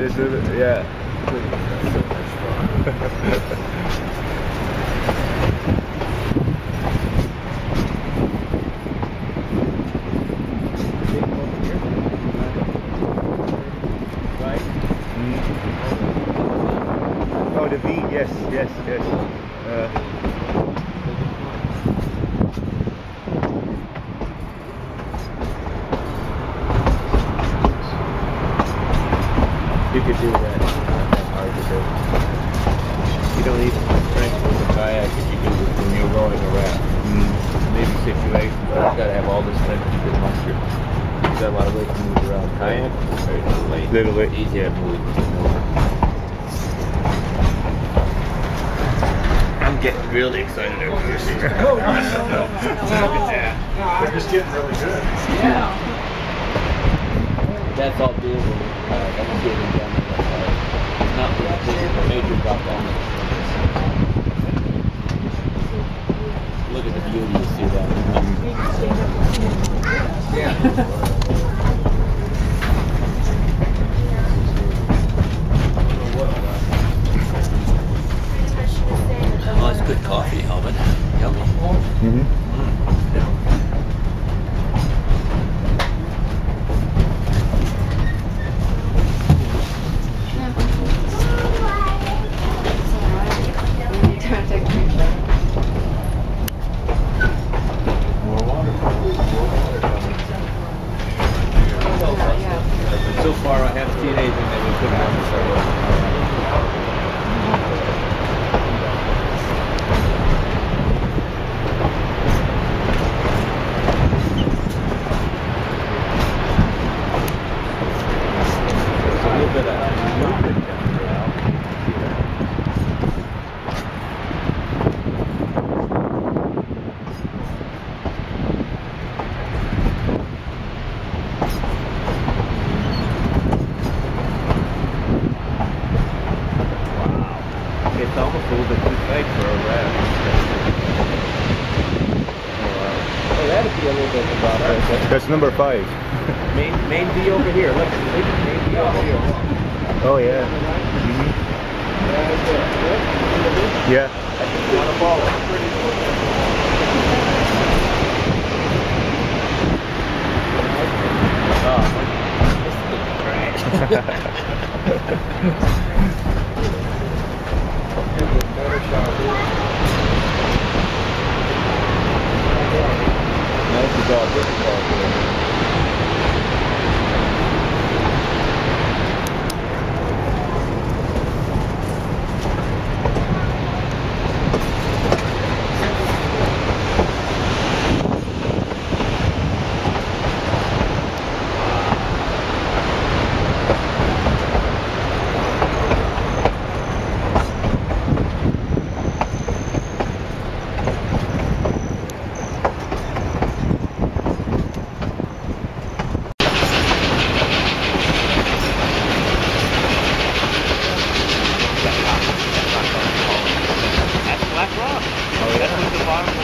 Yeah. it is. Yeah. Mm. Oh, the V. Yes, yes, yes. Uh, you could do that. It's not that hard to do. You don't need strength with the kayak if you do it when you're rowing a raft. Mm. Maybe situations, but you've gotta have all the strength you can muster. You got a lot of weight to move around. Kayak, very little weight. Little weight. Easy to move. I'm getting really excited over here. Oh, no, no, no, Look at that. We're just getting really good. That's all doable. Uh, I can see it in Denver. It's not a major drop down. Look at the beauty, you see that. Yeah. Oh, it's good coffee, Alvin. Yummy. Mm-hmm. So far, I haven't seen anything that we couldn't understand. There's a little bit of movement down there, Al. See that? Wow. It's almost a little bit too tight for a raft. Oh, wow. Oh, that'd be a little bit about right. That's number five. Main, main V over here. Look, look main V over here. Oh yeah. Mhm. Yeah. I think you want to follow. Nice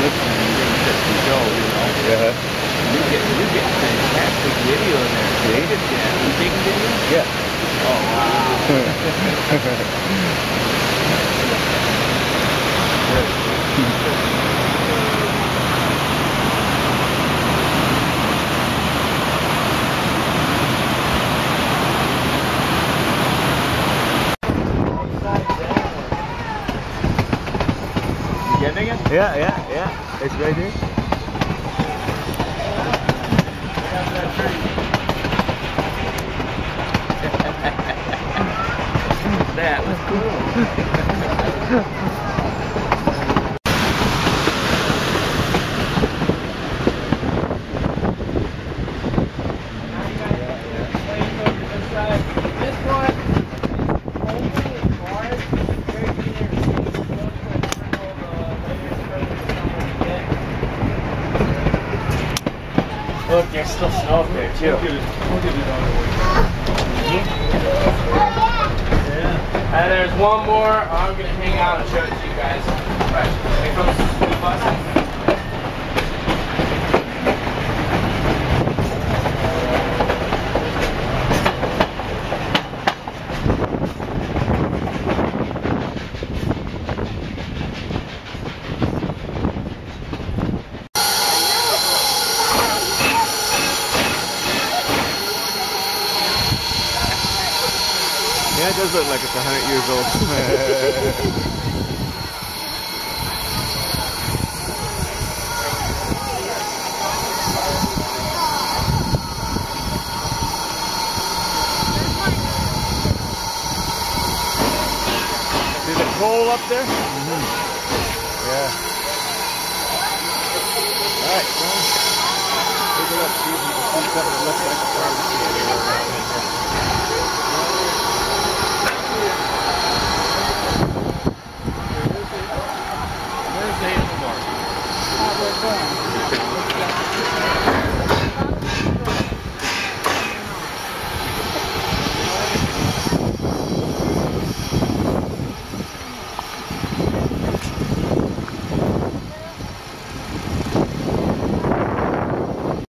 listen and you're to some you know. You get you get fantastic video in there. See? You. You taking video? Yeah. Oh wow. yeah, yeah, yeah. It's right here. That was cool. Look, there's still snow up there too. Yeah, And there's one more. I'm gonna hang out and show it to you guys. Right, here comes the bus. Yeah, does look like it's a hundred years old. See the coal up there? Mm-hmm. Yeah. All right, see if you can see looks like.